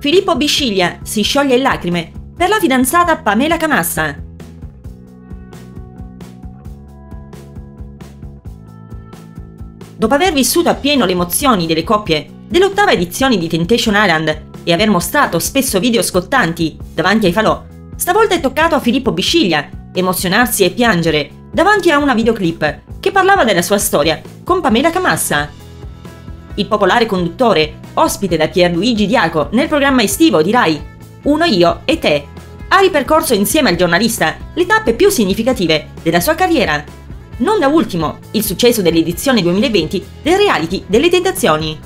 Filippo Bisciglia si scioglie in lacrime per la fidanzata Pamela Camassa. Dopo aver vissuto appieno le emozioni delle coppie dell'ottava edizione di Temptation Island e aver mostrato spesso video scottanti davanti ai falò, stavolta è toccato a Filippo Bisciglia emozionarsi e piangere davanti a una videoclip che parlava della sua storia con Pamela Camassa. Il popolare conduttore, ospite da Pierluigi Diaco nel programma estivo di Rai Uno Io e Te, ha ripercorso insieme al giornalista le tappe più significative della sua carriera. Non da ultimo, il successo dell'edizione 2020 del reality delle tentazioni.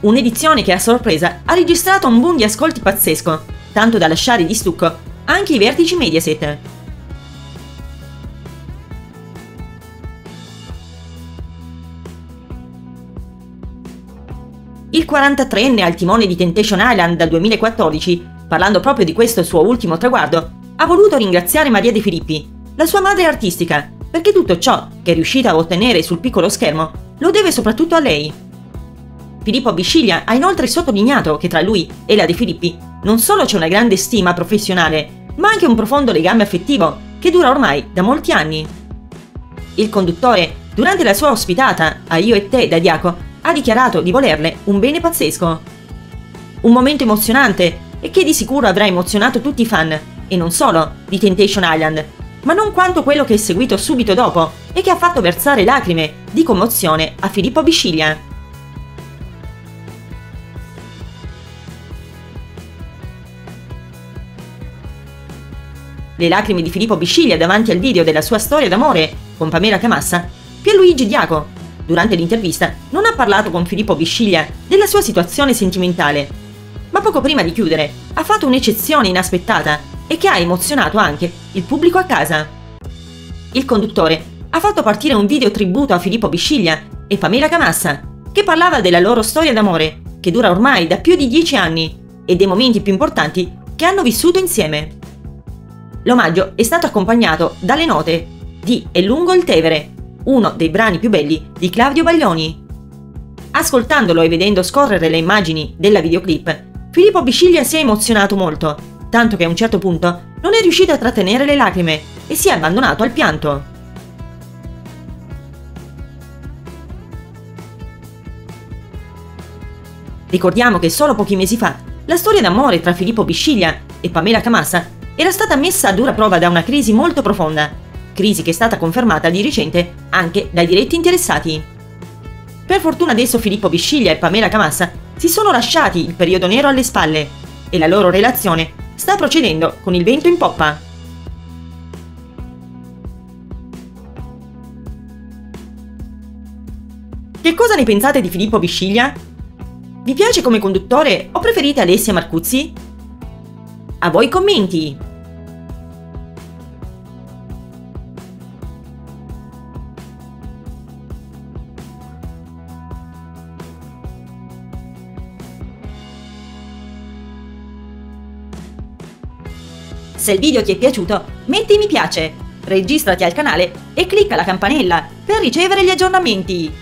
Un'edizione che a sorpresa ha registrato un boom di ascolti pazzesco, tanto da lasciare di stucco anche i vertici Mediaset. Il 43enne al timone di Temptation Island dal 2014, parlando proprio di questo suo ultimo traguardo, ha voluto ringraziare Maria De Filippi, la sua madre artistica, perché tutto ciò che è riuscita a ottenere sul piccolo schermo lo deve soprattutto a lei. Filippo Bisciglia ha inoltre sottolineato che tra lui e la De Filippi non solo c'è una grande stima professionale, ma anche un profondo legame affettivo che dura ormai da molti anni. Il conduttore, durante la sua ospitata a Io e Te da Diaco, ha dichiarato di volerle un bene pazzesco. Un momento emozionante e che di sicuro avrà emozionato tutti i fan, e non solo, di Temptation Island, ma non quanto quello che è seguito subito dopo e che ha fatto versare lacrime di commozione a Filippo Bisciglia. Le lacrime di Filippo Bisciglia davanti al video della sua storia d'amore con Pamela Camassa, Pierluigi Diaco, durante l'intervista, non ha parlato con Filippo Bisciglia della sua situazione sentimentale, ma poco prima di chiudere ha fatto un'eccezione inaspettata e che ha emozionato anche il pubblico a casa. Il conduttore ha fatto partire un video tributo a Filippo Bisciglia e Pamela Camassa, che parlava della loro storia d'amore, che dura ormai da più di dieci anni, e dei momenti più importanti che hanno vissuto insieme. L'omaggio è stato accompagnato dalle note di E lungo il Tevere, uno dei brani più belli di Claudio Baglioni. Ascoltandolo e vedendo scorrere le immagini della videoclip, Filippo Bisciglia si è emozionato molto, tanto che a un certo punto non è riuscito a trattenere le lacrime e si è abbandonato al pianto. Ricordiamo che solo pochi mesi fa la storia d'amore tra Filippo Bisciglia e Pamela Camassa era stata messa a dura prova da una crisi molto profonda crisi che è stata confermata di recente anche dai diretti interessati. Per fortuna adesso Filippo Bisciglia e Pamela Camassa si sono lasciati il periodo nero alle spalle e la loro relazione sta procedendo con il vento in poppa. Che cosa ne pensate di Filippo Bisciglia? Vi piace come conduttore o preferite Alessia Marcuzzi? A voi commenti! Se il video ti è piaciuto, metti mi piace, registrati al canale e clicca la campanella per ricevere gli aggiornamenti.